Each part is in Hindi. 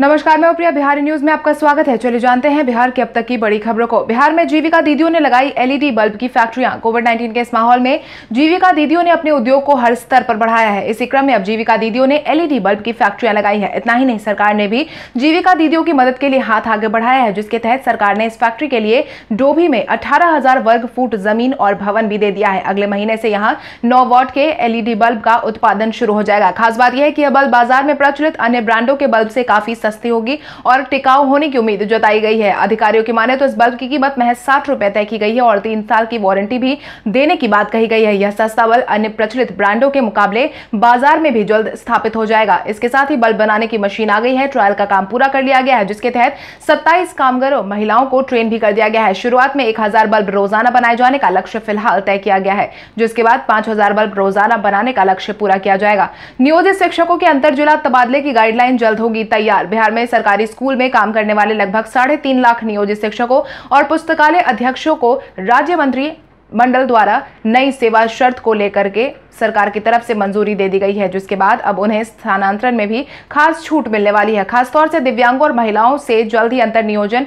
नमस्कार, मैं प्रिया। बिहारी न्यूज़ में आपका स्वागत है। चलिए जानते हैं बिहार की अब तक की बड़ी खबरों को। बिहार में जीविका दीदियों ने लगाई एलईडी बल्ब की फैक्ट्रियाँ। कोविड 19 के इस माहौल में जीविका दीदियों ने अपने उद्योग को हर स्तर पर बढ़ाया है। इसी क्रम में अब जीविका दीदियों ने एलईडी बल्ब की फैक्ट्रियाँ लगाई है। इतना ही नहीं, सरकार ने भी जीविका दीदियों की मदद के लिए हाथ आगे बढ़ाया है, जिसके तहत सरकार ने इस फैक्ट्री के लिए डोभी में अठारह वर्ग फुट ज़मीन और भवन भी दे दिया है। अगले महीने से यहाँ नौ वॉट के एलईडी बल्ब का उत्पादन शुरू हो जाएगा। खास बात यह है कि यह बल्ब बाज़ार में प्रचलित अन्य ब्रांडों के बल्ब से काफ़ी सस्ती होगी और टिकाऊ होने की उम्मीद जताई गई है। अधिकारियों की माने तो इस बल्ब की कीमत महज साठ रुपए तय की गई है और तीन साल की वारंटी भी देने की बात कही गई है। यह सस्ता बल्ब अन्य प्रचलित ब्रांडों के मुकाबले बाज़ार में भी जल्द स्थापित हो जाएगा। इसके साथ ही बल्ब बनाने की मशीन आ गई है। ट्रायल का काम पूरा कर लिया गया है, जिसके तहत सत्ताईस कामगारों, महिलाओं को ट्रेन भी कर दिया गया है। शुरुआत में एक हज़ार बल्ब रोज़ाना बनाए जाने का लक्ष्य फ़िलहाल तय किया गया है, जिसके बाद पाँच बल्ब रोज़ाना बनाने का लक्ष्य पूरा किया जाएगा। नियोजित शिक्षकों के अंतर जिला तबादले की गाइडलाइन जल्द होगी तैयार। बिहार में सरकारी स्कूल में काम करने वाले लगभग साढ़े तीन लाख नियोजित शिक्षकों और पुस्तकालय अध्यक्षों को राज्य मंत्री मंडल द्वारा नई सेवा शर्त को लेकर के सरकार की तरफ़ से मंजूरी दे दी गई है, जिसके बाद अब उन्हें स्थानांतरण में भी खास छूट मिलने वाली है। खासतौर से दिव्यांगों और महिलाओं से जल्द ही अंतर नियोजन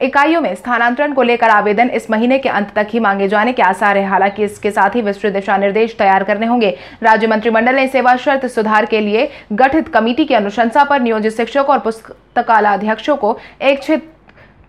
इकाइयों में स्थानांतरण को लेकर आवेदन इस महीने के अंत तक ही मांगे जाने के आसार है। हालाँकि इसके साथ ही विस्तृत दिशा निर्देश तैयार करने होंगे। राज्य मंत्रिमंडल ने सेवा शर्त सुधार के लिए गठित कमेटी की अनुशंसा पर नियोजित शिक्षकों और पुस्तकालाध्यक्षों को एक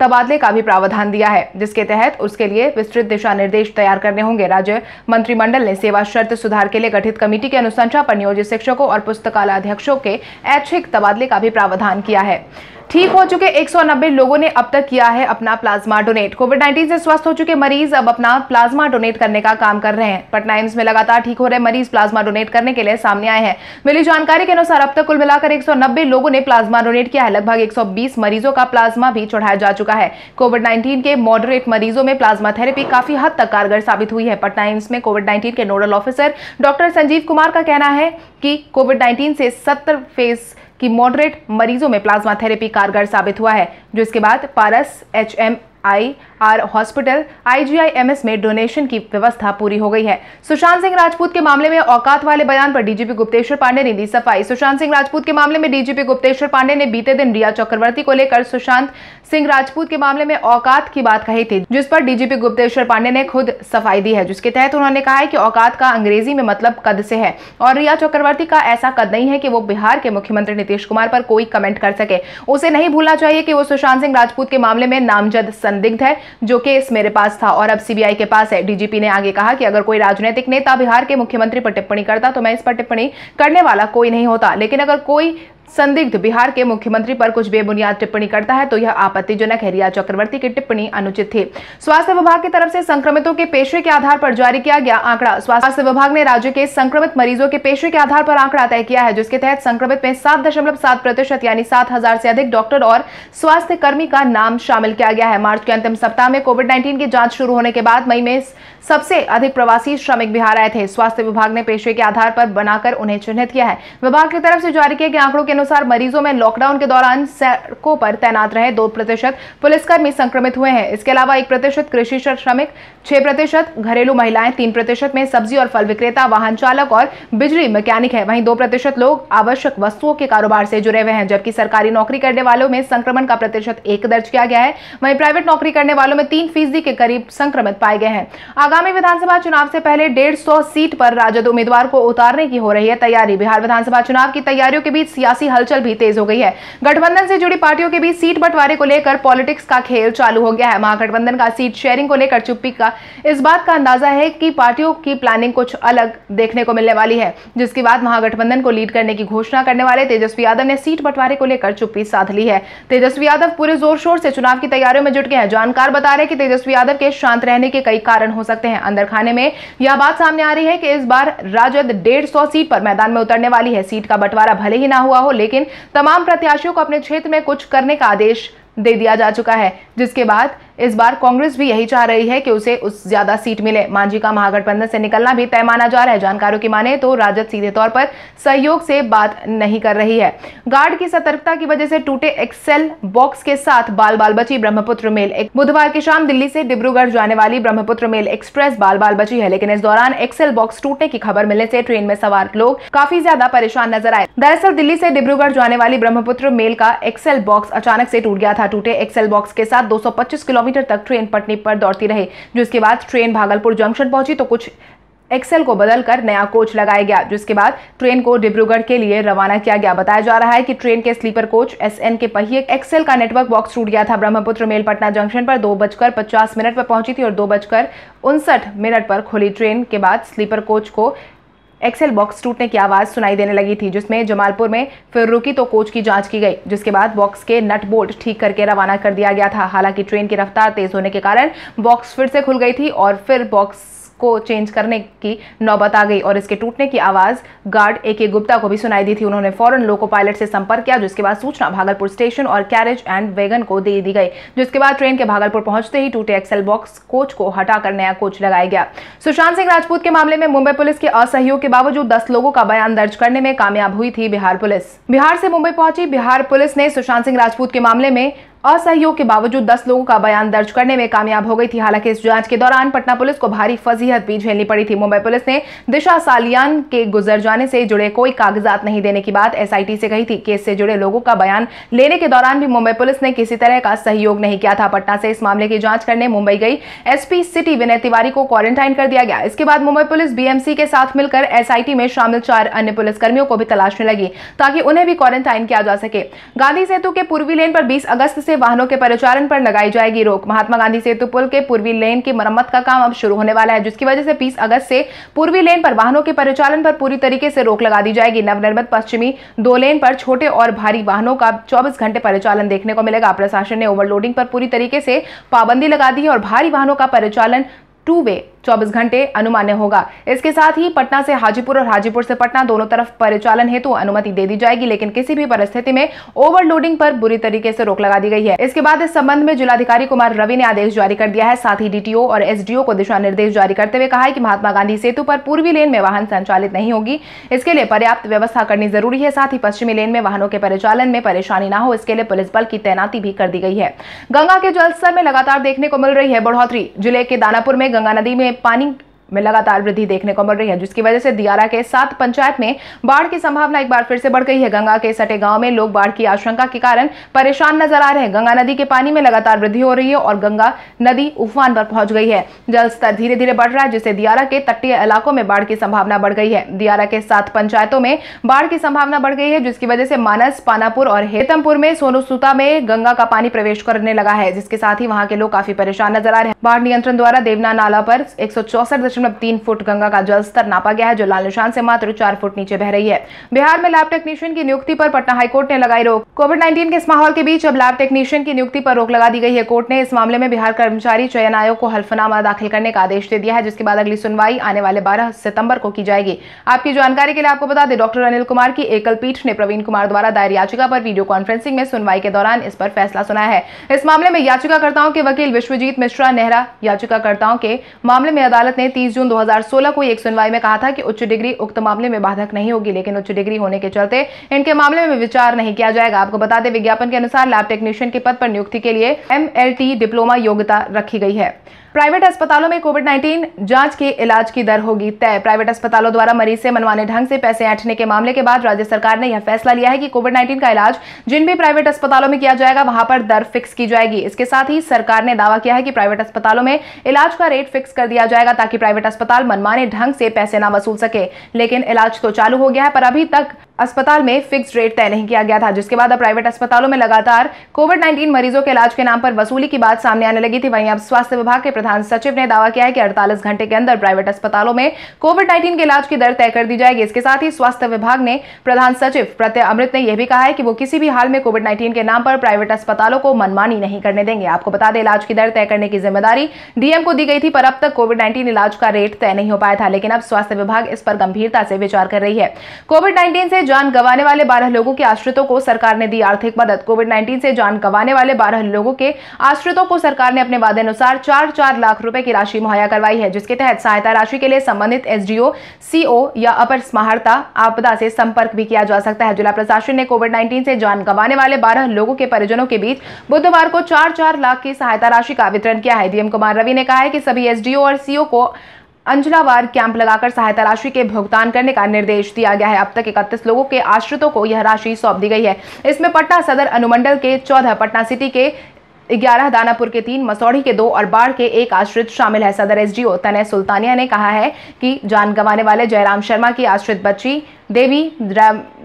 तबादले का भी प्रावधान दिया है, जिसके तहत उसके लिए विस्तृत दिशा निर्देश तैयार करने होंगे। राज्य मंत्रिमंडल ने सेवा शर्त सुधार के लिए गठित कमेटी की अनुशंसा पर नियोजित शिक्षकों और पुस्तकालाध्यक्षों के ऐच्छिक तबादले का भी प्रावधान किया है। ठीक हो चुके 190 लोगों ने अब तक किया है अपना प्लाज्मा डोनेट। कोविड 19 से स्वस्थ हो चुके मरीज़ अब अपना प्लाज्मा डोनेट करने का काम कर रहे हैं। पटना एम्स में लगातार ठीक हो रहे मरीज़ प्लाज्मा डोनेट करने के लिए सामने आए हैं। मिली जानकारी के अनुसार अब तक कुल मिलाकर 190 लोगों ने प्लाज्मा डोनेट किया है। लगभग 120 मरीजों का प्लाज्मा भी चढ़ाया जा चुका है। कोविड नाइन्टीन के मॉडरेट मरीजों में प्लाज्मा थेरेपी काफ़ी हद तक कारगर साबित हुई है। पटना एम्स में कोविड नाइन्टीन के nodal officer doctor Sanjeev Kumar का कहना है कि कोविड नाइन्टीन से सत्तर फ़ेज़ कि मॉडरेट मरीजों में प्लाज्मा थेरेपी कारगर साबित हुआ है, जो इसके बाद Paras H M I, R hospital IGIMS में डोनेशन की व्यवस्था पूरी हो गई है। सुशांत सिंह राजपूत के मामले में औकात वाले बयान पर डीजीपी गुप्तेश्वर पांडे ने दी सफ़ाई। सुशांत सिंह राजपूत के मामले में डीजीपी गुप्तेश्वर पांडे ने बीते दिन रिया चक्रवर्ती को लेकर सुशांत सिंह राजपूत के मामले में औकात की बात कही थी, जिस पर डीजीपी गुप्तेश्वर पांडे ने खुद सफ़ाई दी है, जिसके तहत उन्होंने कहा है कि औकात का अंग्रेज़ी में मतलब कद से है और रिया चक्रवर्ती का ऐसा कद नहीं है कि वो बिहार के मुख्यमंत्री नीतीश कुमार पर कोई कमेंट कर सके। उसे नहीं भूलना चाहिए कि वो सुशांत सिंह राजपूत के मामले में नामजद संदिग्ध है, जो केस मेरे पास था। और अब सीबीआई के पास है। डीजीपी ने आगे कहा कि अगर कोई राजनीतिक नेता बिहार के मुख्यमंत्री पर टिप्पणी करता तो मैं इस पर टिप्पणी करने वाला कोई नहीं होता। लेकिन अगर कोई संदिग्ध। बिहार के मुख्यमंत्री पर कुछ बेबुनियाद टिप्पणी करता है तो यह आपत्तिजनक है। रिया चक्रवर्ती की टिप्पणी अनुचित थी। स्वास्थ्य विभाग की तरफ़ से संक्रमितों के पेशे के आधार पर जारी किया गया आंकड़ा। स्वास्थ्य विभाग ने राज्य के संक्रमित मरीजों के पेशे के आधार पर आंकड़ा तय किया है, जिसके तहत संक्रमित में सात दशमलव सात प्रतिशत, यानी सात हज़ार से अधिक डॉक्टर और स्वास्थ्य कर्मी का नाम शामिल किया गया है। मार्च के अंतिम सप्ताह में कोविड नाइन्टीन की जाँच शुरू होने के बाद मई में सबसे अधिक प्रवासी श्रमिक बिहार आए थे। स्वास्थ्य विभाग ने पेशे के आधार पर बनाकर उन्हें चिन्हित किया है। विभाग की तरफ़ से जारी किए गए आंकड़ों के अनुसार मरीजों में लॉकडाउन के दौरान सड़कों पर तैनात रहे दो प्रतिशत पुलिसकर्मी संक्रमित हुए हैं। इसके अलावा एक प्रतिशत कृषि श्रमिक, छह प्रतिशत घरेलू महिलाएँ, तीन प्रतिशत में सब्ज़ी और फल विक्रेता, वाहन चालक और बिजली मैकेनिक है। वहीं दो प्रतिशत लोग आवश्यक वस्तुओं के कारोबार से जुड़े हुए हैं, जबकि सरकारी नौकरी करने वालों में संक्रमण का प्रतिशत एक दर्ज किया गया है। वहीं प्राइवेट नौकरी करने वालों में तीन फ़ीसदी के करीब संक्रमित पाए गए हैं। आगामी विधानसभा चुनाव से पहले डेढ़ सीट पर राजद उम्मीदवार को उतारने की हो रही है तैयारी। बिहार विधानसभा चुनाव की तैयारियों के बीच सियासी हलचल भी तेज हो गई है। गठबंधन से जुड़ी पार्टियों के बीच सीट बंटवारे को लेकर पॉलिटिक्स का खेल चालू हो गया है। महागठबंधन का सीट शेयरिंग को लेकर चुप्पी का इस बात का अंदाज़ा है कि पार्टियों की प्लानिंग कुछ अलग देखने को मिलने वाली है। जिसके बाद महागठबंधन को लीड करने की घोषणा करने वाले तेजस्वी यादव ने सीट बंटवारे को लेकर चुप्पी साध ली है। तेजस्वी यादव पूरे ज़ोर शोर से चुनाव की तैयारियों में जुट गए हैं। जानकार बता रहे कि तेजस्वी यादव के शांत रहने के कई कारण हो सकते हैं। अंदर खाने में यह बात सामने आ रही है कि इस बार राजद डेढ़ सीट पर मैदान में उतरने वाली है। सीट का बंटवारा भले ही ना हुआ हो लेकिन तमाम प्रत्याशियों को अपने क्षेत्र में कुछ करने का आदेश दे दिया जा चुका है, जिसके बाद इस बार कांग्रेस भी यही चाह रही है कि उसे उस ज़्यादा सीट मिले। मांझी का महागठबंधन से निकलना भी तय माना जा रहा है। जानकारों की माने तो राजद सीधे तौर पर सहयोग से बात नहीं कर रही है। गार्ड की सतर्कता की वजह से टूटे एक्सेल बॉक्स के साथ बाल बाल बची ब्रह्मपुत्र मेल। बुधवार की शाम दिल्ली से डिब्रूगढ़ जाने वाली ब्रह्मपुत्र मेल एक्सप्रेस बाल बाल बची है, लेकिन इस दौरान एक्सेल बॉक्स टूटने की खबर मिलने से ट्रेन में सवार लोग काफ़ी ज़्यादा परेशान नज़र आए। दरअसल दिल्ली से डिब्रूगढ़ जाने वाली ब्रह्मपुत्र मेल का एक्सेल बॉक्स अचानक से टूट गया था। टूटे एक्सेल बॉक्स के साथ 225 किलोमीटर तक ट्रेन पटनी पर दौड़ती रही जिसके बाद ट्रेन भागलपुर जंक्शन पहुँची तो कुछ एक्सेल को बदलकर नया कोच लगाया गया जिसके बाद ट्रेन को डिब्रूगढ़ के लिए रवाना किया गया। बताया जा रहा है कि ट्रेन के स्लीपर कोच एसएन के पहिए एक्सेल का नेटवर्क बॉक्स टूट गया था। ब्रह्मपुत्र मेल पटना जंक्शन पर दो बजकर पचास मिनट पर पहुँची थी और दो बजकर उनसठ मिनट पर खुली ट्रेन के बाद स्लीपर कोच को एक्सेल बॉक्स टूटने की आवाज़ सुनाई देने लगी थी, जिसमें जमालपुर में फिर रुकी तो कोच की जाँच की गई, जिसके बाद बॉक्स के नट बोल्ट ठीक करके रवाना कर दिया गया था। हालाँकि ट्रेन की रफ्तार तेज होने के कारण बॉक्स फिर से खुल गई थी और फिर बॉक्स को चेंज करने की नौबत आ गई और इसके टूटने की आवाज़ गार्ड ए के गुप्ता को भी सुनाई दी थी। उन्होंने फ़ौरन लोको पायलट से संपर्क किया, जिसके बाद सूचना भागलपुर स्टेशन और कैरेज एंड वेगन को दे दी गई, जिसके बाद ट्रेन के भागलपुर पहुँचते ही टूटे एक्सेल बॉक्स कोच को हटाकर नया कोच लगाया गया। सुशांत सिंह राजपूत के मामले में मुंबई पुलिस के असहयोग के बावजूद दस लोगों का बयान दर्ज करने में कामयाब हुई थी बिहार पुलिस। बिहार से मुंबई पहुँची बिहार पुलिस ने सुशांत सिंह राजपूत के मामले में असहयोग के बावजूद 10 लोगों का बयान दर्ज करने में कामयाब हो गई थी। हालाँकि इस जाँच के दौरान पटना पुलिस को भारी फजीहत भी झेलनी पड़ी थी। मुंबई पुलिस ने दिशा सालियान के गुजर जाने से जुड़े कोई कागजात नहीं देने की बात एसआईटी से कही थी। केस से जुड़े लोगों का बयान लेने के दौरान भी मुंबई पुलिस ने किसी तरह का सहयोग नहीं किया था। पटना से इस मामले की जाँच करने मुंबई गई एसपी सिटी विनय तिवारी को क्वारंटाइन कर दिया गया। इसके बाद मुंबई पुलिस बीएमसी के साथ मिलकर एसआईटी में शामिल चार अन्य पुलिसकर्मियों को भी तलाशने लगी ताकि उन्हें भी क्वारंटाइन किया जा सके। गांधी सेतु के पूर्वी लेन पर बीस अगस्त से वाहनों के परिचालन पर लगाई जाएगी रोक। महात्मा गांधी सेतु पुल के पूर्वी लेन की मरम्मत का काम अब शुरू होने वाला है, जिसकी वजह से 20 अगस्त से पूर्वी लेन पर वाहनों के परिचालन पर पूरी तरीके से रोक लगा दी जाएगी। नवनिर्मित पश्चिमी दो लेन पर छोटे और भारी वाहनों का चौबीस घंटे परिचालन देखने को मिलेगा। प्रशासन ने ओवरलोडिंग पर पूरी तरीके से पाबंदी लगा दी है और भारी वाहनों का परिचालन टू वे 24 घंटे अनुमान्य होगा। इसके साथ ही पटना से हाजीपुर और हाजीपुर से पटना दोनों तरफ़ परिचालन हेतु अनुमति दे दी जाएगी, लेकिन किसी भी परिस्थिति में ओवरलोडिंग पर बुरी तरीके से रोक लगा दी गई है। इसके बाद इस संबंध में जिलाधिकारी कुमार रवि ने आदेश जारी कर दिया है। साथ ही डीटीओ और एसडीओ को दिशा निर्देश जारी करते हुए कहा है कि महात्मा गांधी सेतु पर पूर्वी लेन में वाहन संचालित नहीं होगी। इसके लिए पर्याप्त व्यवस्था करनी ज़रूरी है। साथ ही पश्चिमी लेन में वाहनों के परिचालन में परेशानी न हो, इसके लिए पुलिस बल की तैनाती भी कर दी गई है। गंगा के जलस्तर में लगातार देखने को मिल रही है बढ़ोतरी। ज़िले के दानापुर में गंगा नदी में पानी में लगातार वृद्धि देखने को मिल रही है, जिसकी वजह से दियारा के सात पंचायत में बाढ़ की संभावना एक बार फिर से बढ़ गई है। गंगा के सटे गाँव में लोग बाढ़ की आशंका के कारण परेशान नज़र आ रहे हैं। गंगा नदी के पानी में लगातार वृद्धि हो रही है और गंगा नदी उफान पर पहुँच गई है। जल स्तर धीरे धीरे बढ़ रहा है, जिससे दियारा के तटीय इलाकों में बाढ़ की संभावना बढ़ गई है। दियारा के सात पंचायतों में बाढ़ की संभावना बढ़ गई है, जिसकी वजह से मानस, पानापुर और हेतमपुर में सोनूसुता में गंगा का पानी प्रवेश करने लगा है, जिसके साथ ही वहाँ के लोग काफ़ी परेशान नज़र आ रहे हैं। बाढ़ नियंत्रण द्वारा देवना नाला पर एक दशमलव तीन फुट गंगा का जल स्तर नापा गया है, जो लाल निशान से मात्र चार फुट नीचे बह रही है। बिहार में लैब टेक्नीशियन की नियुक्ति पर पटना हाईकोर्ट ने लगाई रोक। कोविड नाइन्टीन के इस माहौल के बीच अब लैब टेक्नीशियन की नियुक्ति पर रोक लगा दी गई है। कोर्ट ने इस मामले में बिहार कर्मचारी चयन आयोग को हल्फनामा दाखिल करने का आदेश दे दिया है, जिसके बाद अगली सुनवाई आने वाले बारह सितंबर को की जाएगी। आपकी जानकारी के लिए आपको बता दें, डॉक्टर अनिल कुमार की एकल पीठ ने प्रवीण कुमार द्वारा दायर याचिका पर वीडियो कॉन्फ्रेंसिंग में सुनवाई के दौरान इस पर फैसला सुनाया है। इस मामले में याचिकाकर्ताओं के वकील विश्वजीत मिश्रा नेहरा, याचिकाकर्ताओं के मामले में अदालत ने 30 जून 2016 को एक सुनवाई में कहा था कि उच्च डिग्री उक्त मामले में बाधक नहीं होगी, लेकिन उच्च डिग्री होने के चलते इनके मामले में विचार नहीं किया जाएगा। आपको बता दें, विज्ञापन के अनुसार लैब टेक्नीशियन के पद पर नियुक्ति के लिए एमएलटी डिप्लोमा योग्यता रखी गई है। प्राइवेट अस्पतालों में कोविड 19 जाँच के इलाज की दर होगी तय। प्राइवेट अस्पतालों द्वारा मरीज़ से मनवाने ढंग से पैसे ऐंठने के मामले के बाद राज्य सरकार ने यह फैसला लिया है कि कोविड 19 का इलाज जिन भी प्राइवेट अस्पतालों में किया जाएगा, वहाँ पर दर फिक्स की जाएगी। इसके साथ ही सरकार ने दावा किया है कि प्राइवेट अस्पतालों में इलाज का रेट फिक्स कर दिया जाएगा ताकि प्राइवेट अस्पताल मनमाने ढंग से पैसे न वसूल सके। लेकिन इलाज तो चालू हो गया है, पर अभी तक अस्पताल में फिक्स रेट तय नहीं किया गया था, जिसके बाद अब प्राइवेट अस्पतालों में लगातार कोविड 19 मरीजों के इलाज के नाम पर वसूली की बात सामने आने लगी थी। वहीं अब स्वास्थ्य विभाग के प्रधान सचिव ने दावा किया है कि 48 घंटे के अंदर प्राइवेट अस्पतालों में कोविड 19 के इलाज की दर तय कर दी जाएगी। इसके साथ ही स्वास्थ्य विभाग ने प्रधान सचिव प्रत्यय अमृत ने यह भी कहा है कि वो किसी भी हाल में कोविड नाइन्टीन के नाम पर प्राइवेट अस्पतालों को मनमानी नहीं करने देंगे। आपको बता दें, इलाज की दर तय करने की ज़िम्मेदारी डीएम को दी गई थी, पर अब तक कोविड नाइन्टीन इलाज का रेट तय नहीं हो पाया था, लेकिन अब स्वास्थ्य विभाग इस पर गंभीरता से विचार कर रही है। कोविड नाइन्टीन से जान गंवाने वाले बारह लोगों के आश्रितों को सरकार ने दी आर्थिक मदद। कोविड 19 से जान गंवाने वाले बारह लोगों के आश्रितों को सरकार ने अपने वादे अनुसार चार चार लाख रुपए की राशि मुहैया करवाई है, जिसके तहत सहायता राशि के लिए संबंधित एसडीओ, सीओ या अपर स्मारता आपदा से संपर्क भी किया जा सकता है। जिला प्रशासन ने कोविड नाइन्टीन से जान गंवाने वाले बारह लोगों के परिजनों के बीच बुधवार को चार चार लाख की सहायता राशि का वितरण किया है। डीएम कुमार रवि ने कहा है कि सभी एसडीओ और सीओ को अंजलावार कैंप लगाकर सहायता राशि के भुगतान करने का निर्देश दिया गया है। अब तक इकतीस लोगों के आश्रितों को यह राशि सौंप दी गई है। इसमें पटना सदर अनुमंडल के चौदह, पटना सिटी के ग्यारह, दानापुर के तीन, मसौढ़ी के दो और बाढ़ के एक आश्रित शामिल है। सदर एसडीओ तनय सुल्तानिया ने कहा है कि जान गंवाने वाले जयराम शर्मा की आश्रित बच्ची देवी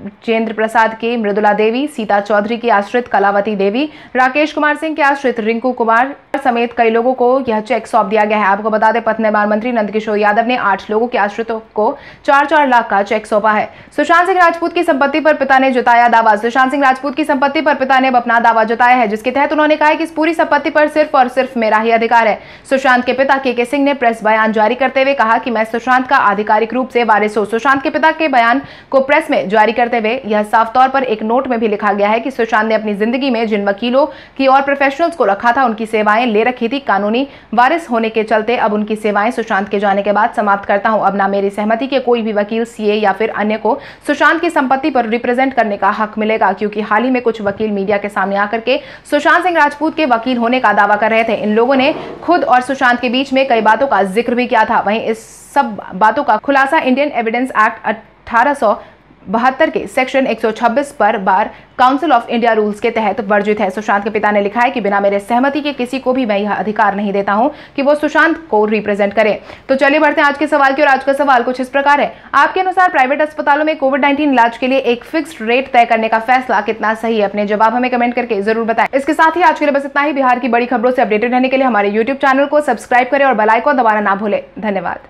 राजेंद्र प्रसाद की, मृदुला देवी, सीता चौधरी की आश्रित, कलावती देवी, राकेश कुमार सिंह के आश्रित, रिंकू कुमार समेत कई लोगों को यह चेक सौंप दिया गया है। आपको बता दें, पथ निर्माण मंत्री नंदकिशोर यादव ने आठ लोगों के आश्रितों को चार चार लाख का चेक सौंपा है। सुशांत सिंह राजपूत की संपत्ति पर पिता ने जताया दावा। सुशांत सिंह राजपूत की संपत्ति पर पिता ने अपना दावा जताया है, जिसके तहत उन्होंने कहा कि इस पूरी संपत्ति पर सिर्फ़ और सिर्फ़ मेरा ही अधिकार है। सुशांत के पिता के के सिंह ने प्रेस बयान जारी करते हुए कहा कि मैं सुशांत का आधिकारिक रूप से वारिस हूँ। सुशांत के पिता के बयान को प्रेस में जारी करते हुए यह साफ़ तौर पर एक नोट में भी लिखा गया है कि सुशांत ने अपनी ज़िंदगी में जिन वकीलों की और प्रोफेशनल्स को रखा था, उनकी सेवाएँ ले रखी थी। कानूनी वारिस होने के चलते अब उनकी सेवाएँ सुशांत के जाने के बाद समाप्त करता हूँ। अब ना मेरी सहमति के कोई भी वकील सीए या फिर अन्य को सुशांत की संपत्ति पर रिप्रेजेंट करने का हक मिलेगा, क्योंकि हाल ही में कुछ वकील मीडिया के सामने आकर के सुशांत सिंह राजपूत के वकील होने का दावा कर रहे थे। इन लोगों ने खुद और सुशांत के बीच में कई बातों का ज़िक्र भी किया था। वहीं इस सब बातों का खुलासा इंडियन एविडेंस एक्ट बहत्तर के सेक्शन 126 पर bar council of India rules के तहत वर्जित है। सुशांत के पिता ने लिखा है कि बिना मेरे सहमति के किसी को भी मैं यह अधिकार नहीं देता हूँ कि वो सुशांत को रिप्रेजेंट करे। तो चलिए बढ़ते हैं आज के सवाल की और आज का सवाल कुछ इस प्रकार है। आपके अनुसार प्राइवेट अस्पतालों में कोविड नाइन्टीन इलाज के लिए एक फिक्स रेट तय करने का फैसला कितना सही है? अपने जवाब हमें कमेंट करके ज़रूर बताएँ। इसके साथ ही आज के लिए बस इतना ही। बिहार की बड़ी खबरों से अपडेटेड रहने के लिए हमारे यूट्यूब चैनल को सब्सक्राइब करें और बेलाइकॉन दबाना ना भूले। धन्यवाद।